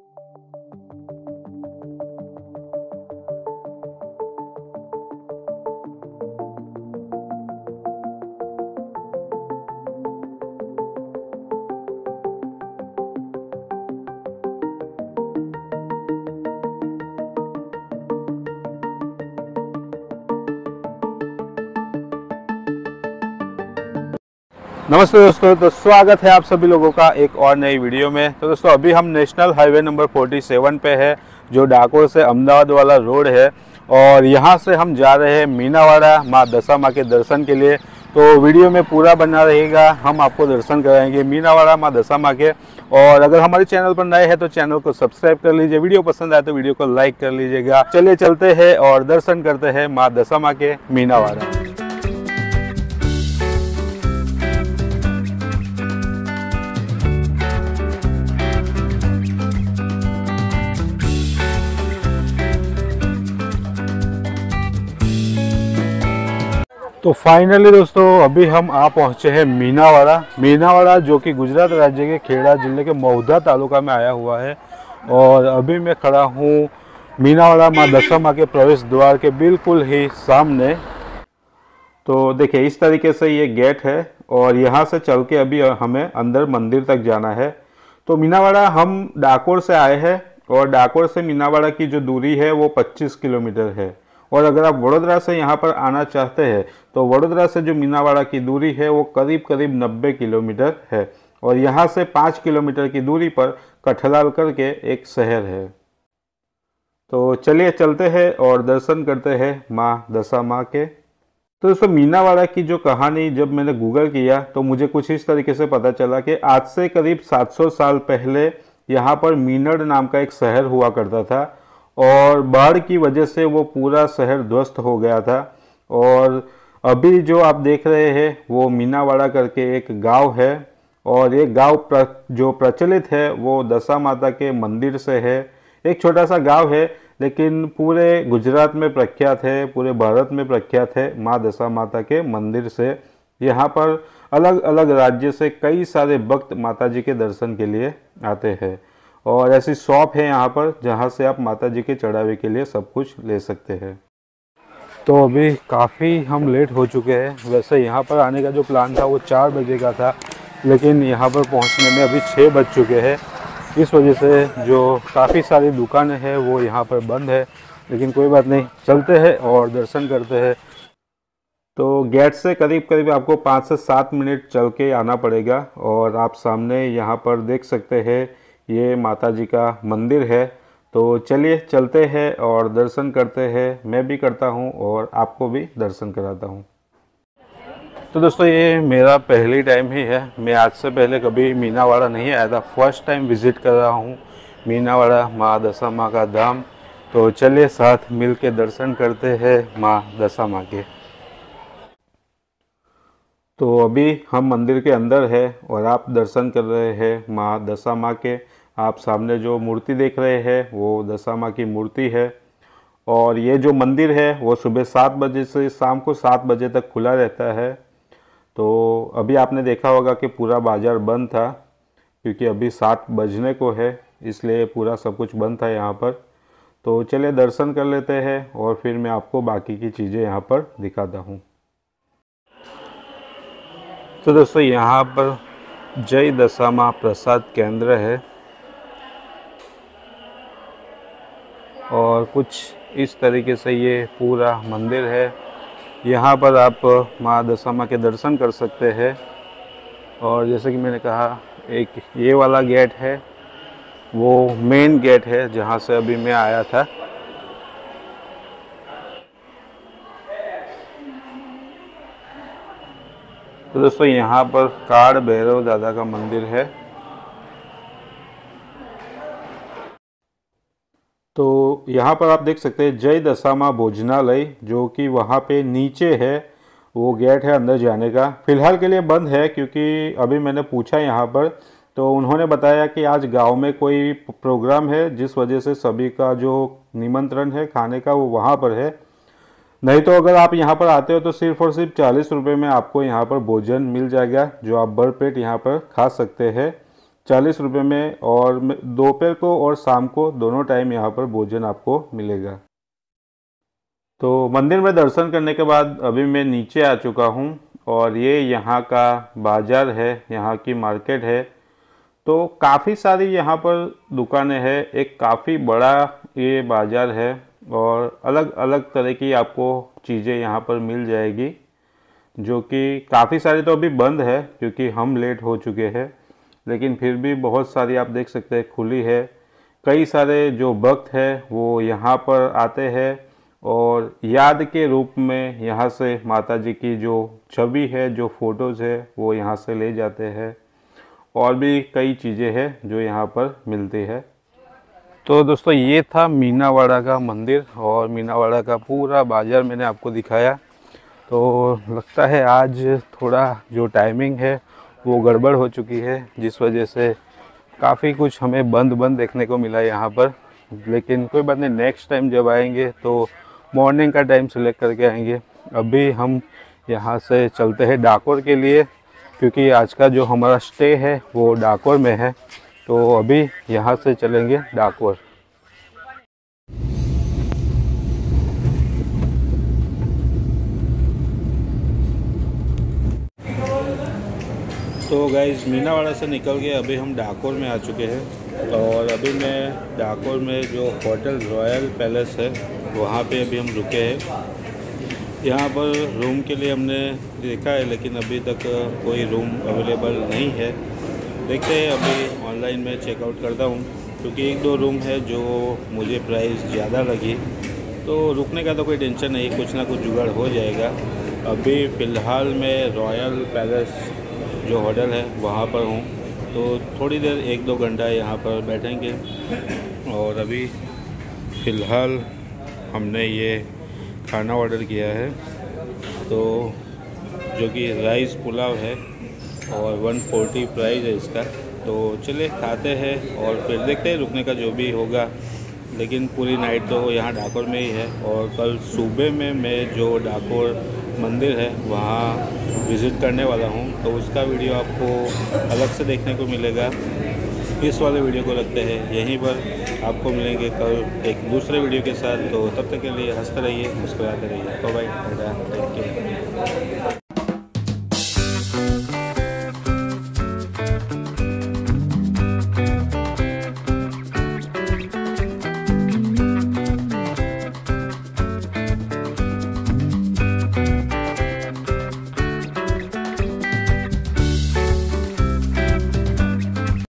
Thank you. नमस्ते दोस्तों तो स्वागत है आप सभी लोगों का एक और नई वीडियो में। तो दोस्तों, अभी हम नेशनल हाईवे नंबर 47 पे है, जो डाकोर से अहमदाबाद वाला रोड है, और यहाँ से हम जा रहे हैं मीनावाड़ा माँ दशा माँ के दर्शन के लिए। तो वीडियो में पूरा बना रहेगा, हम आपको दर्शन कराएँगे मीनावाड़ा माँ दशा माँ के। और अगर हमारे चैनल पर नए हैं तो चैनल को सब्सक्राइब कर लीजिए। वीडियो पसंद आए तो वीडियो को लाइक कर लीजिएगा। चलिए चलते हैं और दर्शन करते हैं माँ दशा माँ के मीनावाड़ा। तो फाइनली दोस्तों, अभी हम आ पहुँचे हैं मीनावाड़ा। मीनावाड़ा जो कि गुजरात राज्य के खेड़ा ज़िले के महुदा तालुका में आया हुआ है। और अभी मैं खड़ा हूँ मीनावाड़ा माँ दशा माँ के प्रवेश द्वार के बिल्कुल ही सामने। तो देखिए, इस तरीके से ये गेट है और यहाँ से चल के अभी हमें अंदर मंदिर तक जाना है। तो मीनावाड़ा, हम डाकोर से आए हैं और डाकोर से मीनावाड़ा की जो दूरी है वो 25 किलोमीटर है। और अगर आप वडोदरा से यहाँ पर आना चाहते हैं तो वडोदरा से जो मीनावाड़ा की दूरी है, वो करीब करीब 90 किलोमीटर है। और यहाँ से पाँच किलोमीटर की दूरी पर कठलाल करके एक शहर है। तो चलिए चलते हैं और दर्शन करते हैं माँ दशा माँ के। तो दोस्तों, मीनावाड़ा की जो कहानी जब मैंने गूगल किया तो मुझे कुछ इस तरीके से पता चला कि आज से करीब 700 साल पहले यहाँ पर मीनड़ नाम का एक शहर हुआ करता था। और बाढ़ की वजह से वो पूरा शहर ध्वस्त हो गया था। और अभी जो आप देख रहे हैं वो मीनावाड़ा करके एक गाँव है और ये गाँव प्र, जो प्रचलित है वो दशा माता के मंदिर से है। एक छोटा सा गाँव है लेकिन पूरे गुजरात में प्रख्यात है पूरे भारत में प्रख्यात है माँ दशा माता के मंदिर से। यहाँ पर अलग अलग राज्य से कई सारे भक्त माता जी के दर्शन के लिए आते हैं। और ऐसी शॉप है यहाँ पर जहाँ से आप माता जी के चढ़ावे के लिए सब कुछ ले सकते हैं। तो अभी काफ़ी हम लेट हो चुके हैं। वैसे यहाँ पर आने का जो प्लान था वो चार बजे का था, लेकिन यहाँ पर पहुँचने में अभी छः बज चुके हैं। इस वजह से जो काफ़ी सारी दुकानें हैं वो यहाँ पर बंद है, लेकिन कोई बात नहीं, चलते हैं और दर्शन करते हैं। तो गेट से करीब करीब आपको पाँच से सात मिनट चल के आना पड़ेगा और आप सामने यहाँ पर देख सकते हैं ये माता जी का मंदिर है। तो चलिए, चलते हैं और दर्शन करते हैं। मैं भी करता हूँ और आपको भी दर्शन कराता हूँ। तो दोस्तों, ये मेरा पहली टाइम ही है। मैं आज से पहले कभी मीनावाड़ा नहीं आया था। फ़र्स्ट टाइम विज़िट कर रहा हूँ मीनावाड़ा माँ दशा माँ का धाम। तो चलिए, साथ मिल के दर्शन करते हैं माँ दशा माँ के। तो अभी हम मंदिर के अंदर है और आप दर्शन कर रहे हैं माँ दशा माँ के। आप सामने जो मूर्ति देख रहे हैं, वो दशा माँ की मूर्ति है। और ये जो मंदिर है, वो सुबह सात बजे से शाम को सात बजे तक खुला रहता है। तो अभी आपने देखा होगा कि पूरा बाज़ार बंद था, क्योंकि अभी सात बजने को है, इसलिए पूरा सब कुछ बंद था यहाँ पर। तो चलिए दर्शन कर लेते हैं और फिर मैं आपको बाकी की चीज़ें यहाँ पर दिखाता हूँ। तो दोस्तों, यहाँ पर जय दशा माँ प्रसाद केंद्र है। और कुछ इस तरीके से ये पूरा मंदिर है। यहाँ पर आप माँ दशा माँ के दर्शन कर सकते हैं। और जैसे कि मैंने कहा, एक ये वाला गेट है, वो मेन गेट है जहाँ से अभी मैं आया था। तो दोस्तों, यहाँ पर काड़ भैरव दादा का मंदिर है। तो यहाँ पर आप देख सकते हैं, जय दशामा भोजनालय, जो कि वहाँ पे नीचे है, वो गेट है अंदर जाने का। फ़िलहाल के लिए बंद है, क्योंकि अभी मैंने पूछा यहाँ पर तो उन्होंने बताया कि आज गाँव में कोई प्रोग्राम है, जिस वजह से सभी का जो निमंत्रण है, खाने का, वो वहाँ पर है। नहीं तो अगर आप यहाँ पर आते हो तो सिर्फ़ और सिर्फ़ चालीस रुपये में आपको यहाँ पर भोजन मिल जाएगा, जो आप भर पेट यहाँ पर खा सकते हैं। चालीस रुपये में और दोपहर को और शाम को दोनों टाइम यहाँ पर भोजन आपको मिलेगा। तो मंदिर में दर्शन करने के बाद अभी मैं नीचे आ चुका हूँ और ये यहाँ का बाज़ार है, यहाँ की मार्केट है। तो काफ़ी सारी यहाँ पर दुकानें हैं, एक काफ़ी बड़ा ये बाज़ार है और अलग अलग तरह की आपको चीज़ें यहाँ पर मिल जाएगी, जो कि काफ़ी सारी तो अभी बंद है, क्योंकि हम लेट हो चुके हैं। लेकिन फिर भी बहुत सारी आप देख सकते हैं खुली है। कई सारे जो भक्त हैं, वो यहाँ पर आते हैं और याद के रूप में यहाँ से माता जी की जो छवि है, जो फ़ोटोज़ है, वो यहाँ से ले जाते हैं। और भी कई चीज़ें हैं जो यहाँ पर मिलती है। तो दोस्तों, ये था मीनावाड़ा का मंदिर और मीनावाड़ा का पूरा बाज़ार मैंने आपको दिखाया। तो लगता है आज थोड़ा जो टाइमिंग है वो गड़बड़ हो चुकी है, जिस वजह से काफ़ी कुछ हमें बंद बंद देखने को मिला यहाँ पर। लेकिन कोई बात नहीं नेक्स्ट टाइम जब आएँगे तो मॉर्निंग का टाइम सेलेक्ट करके आएँगे। अभी हम यहाँ से चलते हैं डाकोर के लिए, क्योंकि आज का जो हमारा स्टे है, वो डाकोर में है। तो अभी यहाँ से चलेंगे डाकोर। तो गाइज़ मीनावाड़ा से निकल के अभी हम डाकोर में आ चुके हैं और अभी मैं डाकोर में जो होटल रॉयल पैलेस है, वहाँ पे अभी हम रुके हैं। यहाँ पर रूम के लिए हमने देखा है, लेकिन अभी तक कोई रूम अवेलेबल नहीं है। देखते हैं, अभी ऑनलाइन में चेकआउट करता हूँ, क्योंकि एक दो रूम है जो मुझे प्राइस ज़्यादा लगी। तो रुकने का तो कोई टेंशन नहीं, कुछ ना कुछ जुगाड़ हो जाएगा। अभी फ़िलहाल मैं रॉयल पैलेस जो होटल है, वहाँ पर हूँ। तो थोड़ी देर, एक दो घंटा यहाँ पर बैठेंगे। और अभी फ़िलहाल हमने ये खाना ऑर्डर किया है। तो जो कि राइस पुलाव है और 140 प्राइस है इसका। तो चले खाते हैं और फिर देखते हैं रुकने का जो भी होगा। लेकिन पूरी नाइट तो यहाँ डाकोर में ही है और कल सुबह में मैं जो डाकोर मंदिर है, वहाँ विज़िट करने वाला हूँ। तो उसका वीडियो आपको अलग से देखने को मिलेगा। इस वाले वीडियो को रखते हैं। यहीं पर आपको मिलेंगे कल एक दूसरे वीडियो के साथ। तो तब तक के लिए हँसते रहिए, मुस्कुराते रहिए। तो भाई थैंक यू